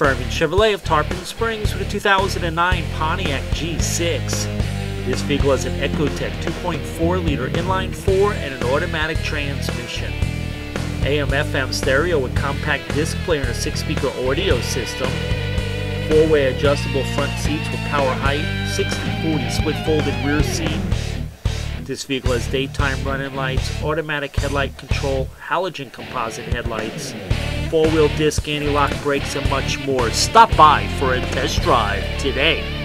Ferman Chevrolet of Tarpon Springs with a 2009 Pontiac G6. This vehicle has an Ecotec 2.4 liter inline 4 and an automatic transmission. AM FM stereo with compact disc player and a 6 speaker audio system. Four way adjustable front seats with power height, 60 40 split folded rear seat. This vehicle has daytime running lights, automatic headlight control, halogen composite headlights, four wheel disc anti lock brakes, and much more. Stop by for a test drive today.